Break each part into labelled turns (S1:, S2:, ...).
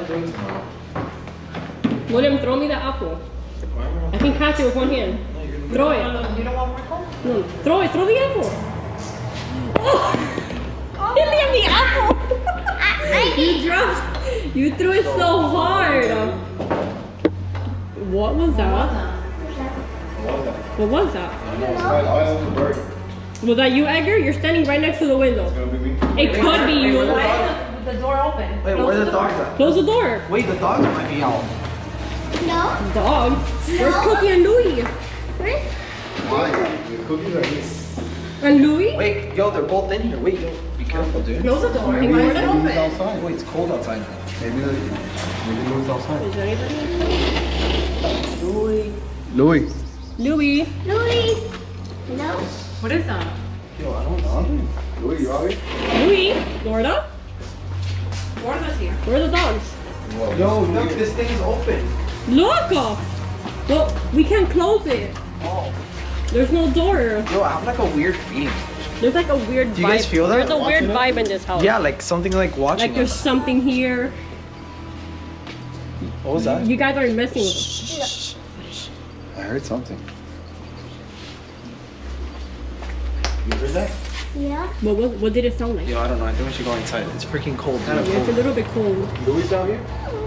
S1: little things? No.
S2: William, throw me the apple. I can catch it with one hand. Throw it.
S3: You don't want more?
S2: No, throw it. Throw the apple. Oh! William, the apple. you dropped. You threw it so hard. What was that? What was that? Was that you, Edgar? You're standing right next to the window. It could be you.
S3: Why is the, the door open?
S1: Wait, where are the dogs at?
S2: Close the door.
S1: Wait, the dogs might be out.
S4: No?
S2: Dog. Where's Cookie and Louie?
S4: Where?
S5: Why? The cookies are here.
S2: And Louie?
S1: Wait, yo, they're both in here. Wait, yo, be careful, dude.
S3: Close the door. Why is it open?
S5: outside.
S1: Wait, it's cold outside.
S5: Maybe the, maybe Louis outside.
S2: Is there anybody?
S1: Louis.
S5: Louis.
S2: Louie.
S4: Louis. No.
S3: What is that?
S1: Yo, I don't know.
S5: Louis, you out here?
S2: Louie. Florida.
S3: Gordo's here.
S2: Where are the dogs?
S1: Yo, look, this thing is open.
S2: Look! Oh, well, we can't close it.
S1: Oh.
S2: There's no door.
S1: Yo, I have like a weird feeling.
S2: There's like a weird
S1: Do you
S2: vibe.
S1: guys feel that?
S2: There's a weird
S5: it?
S2: vibe in this house.
S1: Yeah, like something like watching
S2: Like there's
S1: us.
S2: something here.
S1: What was that?
S2: You guys are missing. with us.
S5: I heard something. You heard that?
S4: Yeah.
S2: But what, what did it sound like?
S1: Yo, I don't know. I think we should go inside. It's freaking cold. Kind of
S2: Yeah, it's a little bit cold.
S5: Louis out here?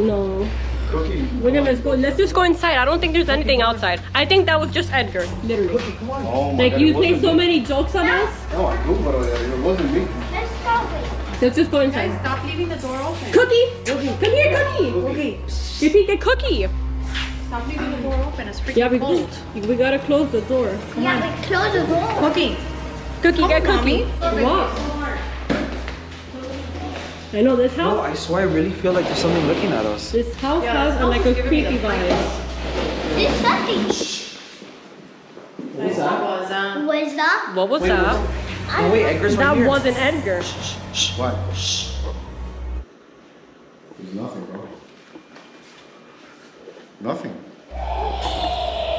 S2: No.
S5: Cookie.
S2: William, let's go. Let's just go inside. I don't think there's anything outside. I think that was just Edgar. Literally. Come on.
S5: Oh my
S2: Like
S5: God,
S2: you
S5: it
S2: play so
S5: me.
S2: many jokes on us.
S5: No, I do, but uh, it wasn't me.
S4: Let's go. Wait.
S2: Let's just go
S3: Guys,
S2: inside.
S3: stop leaving the door open.
S2: Cookie! cookie. Come here, Cookie!
S3: Okay.
S2: Repeat the cookie!
S3: Stop leaving the door open. It's freaking
S2: Yeah, we,
S3: cold.
S2: we gotta close the door.
S4: Yeah, but close the door.
S3: Cookie.
S2: Cookie, get
S3: Come
S2: cookie.
S3: Mommy.
S2: What? I know this
S1: house.
S2: house.
S1: I swear I really feel like there's something looking at us.
S2: This house
S3: Yeah,
S2: has
S3: this
S2: a,
S3: house
S2: like
S3: is
S2: a
S3: giving me
S2: creepy vibe.
S4: There's something.
S3: What was that?
S4: What is that?
S2: What was
S1: Wait,
S2: that?
S1: Oh, wait, Edgar's right here.
S2: That
S1: here.
S2: wasn't Edgar.
S5: What? There's nothing, bro. Nothing.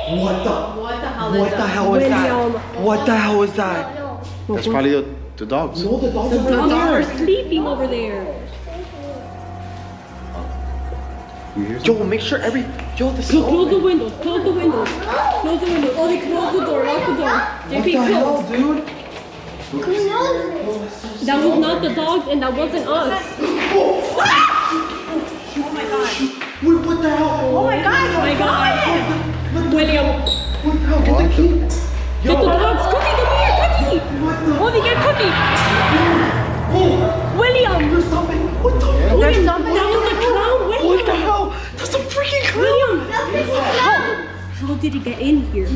S1: What the?
S3: What the hell is
S1: What the
S3: that?
S1: hell was
S2: William.
S1: that? What the hell was that?
S4: No.
S5: That's probably the, the dogs.
S1: No, the dogs
S2: The
S1: are
S2: dogs are sleeping over there.
S5: You hear
S1: Yo, make sure every. Yo, this is
S2: Close, close the windows. Close the windows. Close the windows. Oh, they closed the door. Lock the door.
S1: What
S2: JP,
S1: the hell,
S2: close.
S1: dude?
S4: Who knows?
S2: That was not the dogs, and that wasn't us.
S3: Oh my god.
S1: Wait, what the hell?
S3: Oh my god.
S2: Oh my God. William,
S1: What the hell? Get the key.
S2: get the
S1: Yo,
S2: dogs. Cookie, come here. Cookie.
S1: what the?
S2: Oh, they get Cookie.
S1: Oh,
S2: William.
S1: there's something. What the?
S2: William, that was a clown.
S1: What the hell? That's a freaking clown.
S2: William. How, how did it get in here?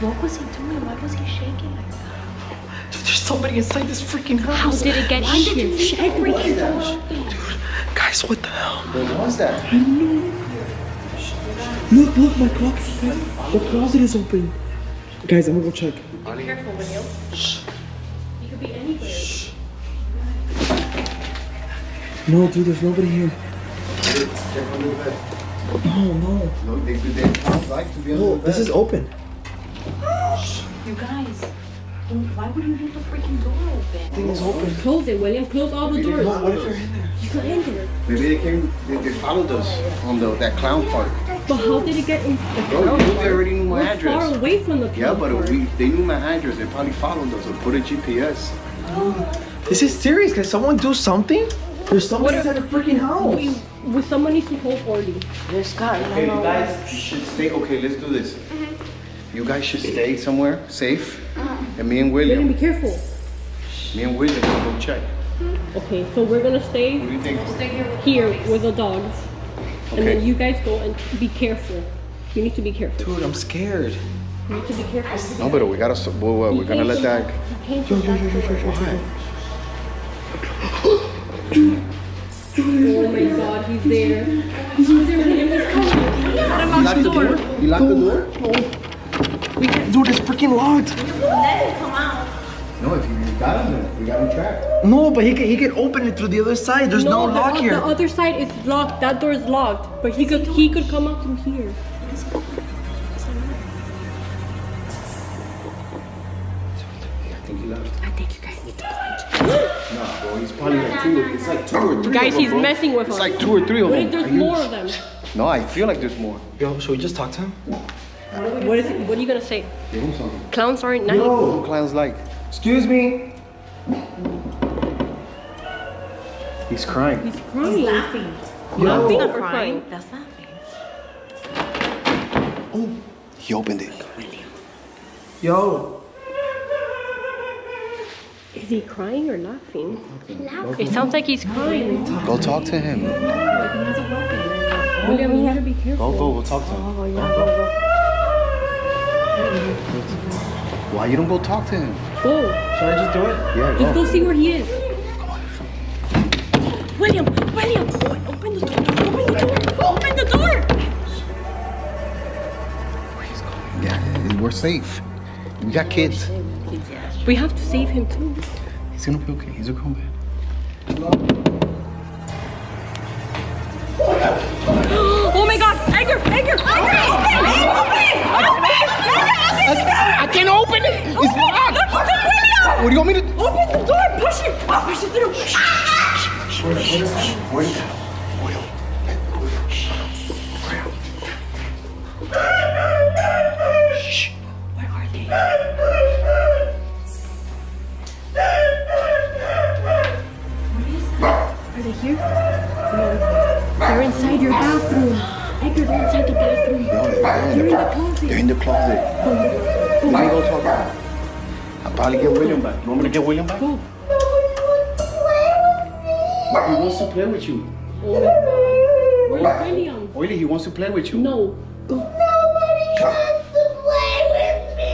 S3: What was he doing? Why was he shaking like that?
S1: Dude, there's somebody inside this freaking house.
S2: How did it get in here? Shh, Everything's
S1: Guys, what the hell?
S5: What was that?
S1: Look, look, my closet. The closet is open. Guys, I'm gonna go check.
S3: Be careful, William.
S2: You could be anywhere. Shh.
S1: No, dude, there's nobody here.
S5: Check under the bed.
S1: No, no.
S5: No, they, they, they like to be under
S1: No,
S5: the bed.
S1: this is open.
S3: You guys. Why would you leave the freaking door open?
S1: Thing is open.
S2: Close it, William. Close all the doors.
S1: What if they're in there?
S2: You got in there.
S5: Maybe they came, they, they followed us on the that clown part.
S2: But how did it get in?
S5: Bro, you they already knew my
S2: We're
S5: address.
S2: far away from the
S5: Yeah, but
S2: court.
S5: we, they knew my address. They probably followed us or put a GPS.
S1: This is serious. Can someone do something? There's somebody inside the freaking house.
S2: We, we, someone needs to hold 40.
S3: This guy.
S5: Okay, you guys, you should stay. Okay, let's do this. Mhm. You guys should stay somewhere safe. Uh -huh. And me and
S2: William,
S5: William,
S2: be careful.
S5: me and William will go check.
S2: Okay, so we're gonna stay.
S5: What
S2: stay
S5: do you think?
S3: Stay here with
S2: here
S3: the
S2: with the dogs. And then
S5: Okay.
S2: you guys go and be careful. You need to be careful.
S1: Dude, I'm scared.
S2: You need to be careful.
S5: No, but we gotta. s- Well, well, we're gonna let that.
S2: He came from back door. Oh my god, he's there. He's there, William. He's coming. We gotta
S5: You
S2: lock
S5: locked
S2: the
S5: the
S2: door.
S5: door? You locked the door? No.
S1: Dude, it's freaking locked.
S5: No, if you you got him, then we got him trapped.
S1: No, but he can, he can open it through the other side. There's no,
S2: the,
S1: lock here.
S2: The other side is locked. That door is locked. But he could he could come out from here.
S5: I think he left.
S2: I think you guys need to go and.
S5: No, bro, he's probably like two. It's like two or three.
S2: Guys,
S5: of them,
S2: he's
S5: bro.
S2: messing with
S5: It's
S2: us.
S5: It's like two or three of
S2: What
S5: them.
S2: if there's more of them?
S5: No, I feel like there's more.
S1: Yo, should we just talk to him?
S2: What is? What are you gonna say? Clowns aren't nice.
S5: What do clowns like?
S1: Excuse me.
S5: He's crying.
S2: He's crying.
S3: Laughing.
S2: Laughing
S3: Not
S2: or crying?
S3: That's laughing.
S5: Oh, he opened it.
S1: Yo.
S2: Is he crying or laughing? It sounds like he's crying.
S5: Go talk to him.
S2: William, you gotta be careful.
S5: Go, go, go talk to him.
S2: Oh yeah, go, go.
S5: Why you don't go talk to him?
S2: Go.
S1: Should I just do it?
S5: Yeah,
S2: Just
S5: go.
S2: go see where he is. William, William, open open the door. Open the door. Open the door.
S5: Yeah, we're safe. We got kids.
S2: We have to save him too.
S5: He's gonna be okay. He's a grown man. It,
S2: push it through.
S5: Where?
S2: Where are they? Are they here? No. They're inside your bathroom. Edgar, they're inside the bathroom.
S5: No, they're in the closet. They're in the closet. Let me go talk to them. I'll probably get William back. You want me to get William back?
S2: Go.
S5: He wants to play with you.
S2: Where's William?
S5: Oily, he wants to play with you.
S2: No. Go.
S4: Nobody wants to play with me.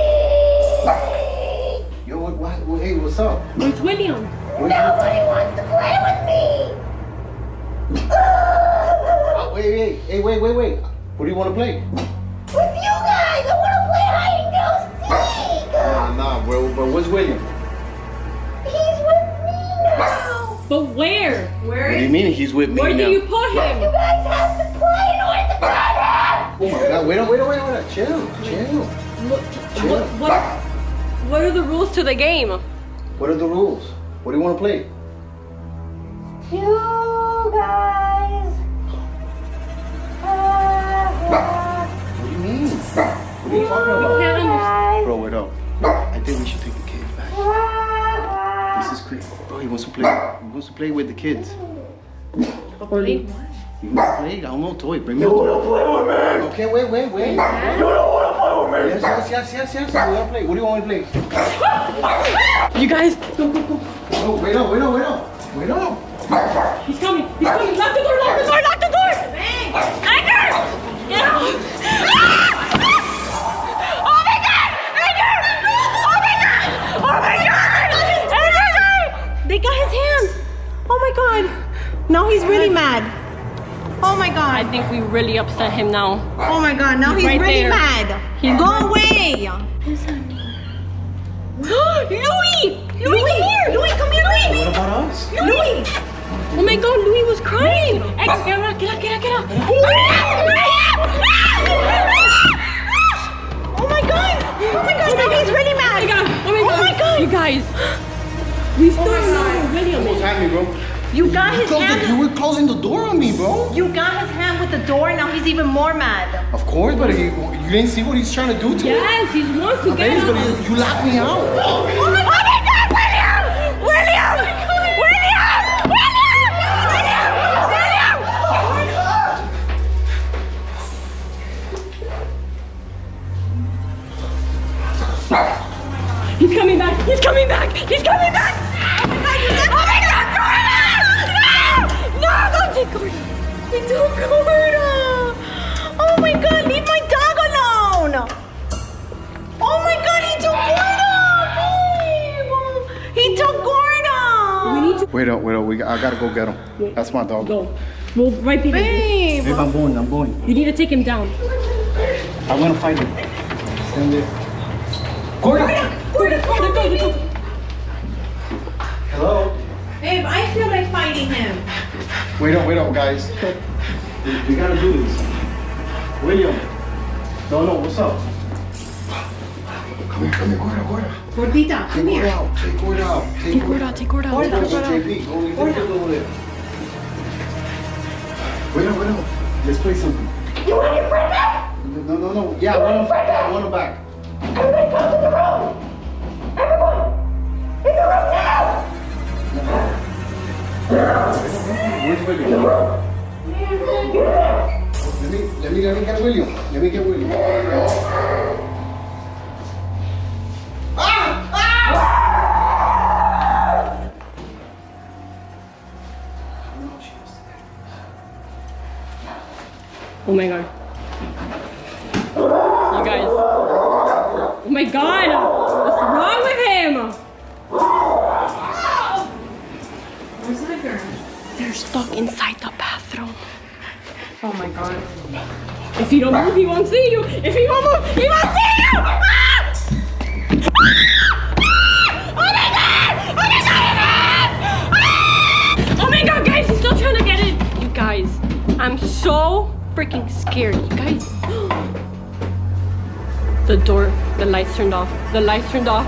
S5: Yo, what, what, hey, what's up?
S2: Where's William?
S4: Nobody wants to play with me.
S5: Uh, wait, wait, hey, wait, wait, wait. What do you want to play?
S4: With you guys, I want to play hide and go seek.
S5: Nah, nah, bro. But where's William?
S2: But where?
S3: Where
S5: What do you mean he's with me
S2: Where
S5: now?
S2: did you put
S4: You
S2: him?
S4: guys have to play in order to get him.
S5: Oh my God! Wait, wait, wait, wait, wait! Chill, chill.
S2: What, what, what, what are the rules to the game?
S5: What are the rules? What do you want to play?
S4: You guys. have
S5: What do you mean? What are you talking about?
S2: Can't understand.
S5: Bro, wait up. Back. This is crazy. Bro, oh, he wants to play. He wants to play with the kids.
S2: Really?
S5: He wants to play. I don't know, toy. Bring me a toy. Okay, wait, wait, wait. You don't want to play with me. Yes, yes, yes, yes, yes. We want to play. What do you want me to play?
S2: You guys, go, go, go.
S5: Oh, wait up, wait up, wait up. Wait up.
S2: He's coming. He's coming. Lock the door. Lock the door.
S3: Hands. Oh my god. Now he's really mad. Oh my god.
S2: I think we really upset him now.
S3: Oh my god. Now
S2: He's
S3: he's,
S2: right
S3: really
S2: there.
S3: mad.
S2: He's
S3: Go
S2: right-
S3: away.
S2: Louis! Louis, come here! Louis, come here, Louis!
S1: What about us?
S2: Louis! Oh my God, Louis was crying. Edgar, get out, get out, get out, get out.
S3: Oh my god. Oh my god. Now he's really
S2: Oh my
S3: mad.
S2: God! Oh my God!
S3: Oh my God.
S2: You guys, we still don't know where William
S5: What's bro?
S3: You got his
S5: Close the, you
S3: hand.
S5: were closing the door on me, bro.
S3: You got his hand with the door. Now he's even more mad.
S5: Of course, but he, you didn't see what he's trying to do to me.
S2: Yes, he wants to get
S5: Babes, but
S2: out.
S5: you, you locked me out. Wait up, wait up. We, I gotta go get him. That's my dog.
S2: go. We'll right behind you.
S3: Babe.
S5: Babe, I'm going, I'm going.
S2: You need to take him down.
S5: I'm gonna fight him. Stand there. Gordon!
S2: Gordon, Gordon, go, go, go.
S5: Hello?
S3: Babe, I feel like fighting him.
S5: Wait up, wait up, guys. We, we gotta do this. William. No, no, what's up? Come here, come here, Gorda, Gorda.
S2: Gordita, come here.
S5: take Gorda out.
S2: Take Gorda, take Gorda,
S5: Gorda,
S2: take
S5: go,
S2: Gorda.
S5: JP, go the over there. Wait up, wait up. Let's play something.
S4: You want your friend back?
S5: No, no, no. Yeah, I want him back. I want him back.
S4: Everybody come to the room. Everyone, in the room now.
S5: Where's William? Let me, let me, let me get William. Let me get William.
S2: Where's girl? They're stuck inside the bathroom. Oh my god. If you don't move, he won't see you. If he won't move, he won't see you! Ah! Ah! Oh my god! Oh my god! Ah! Oh my god, guys, he's still trying to get. You guys, I'm so freaking scared. You guys. The door, the lights turned off. The lights turned off.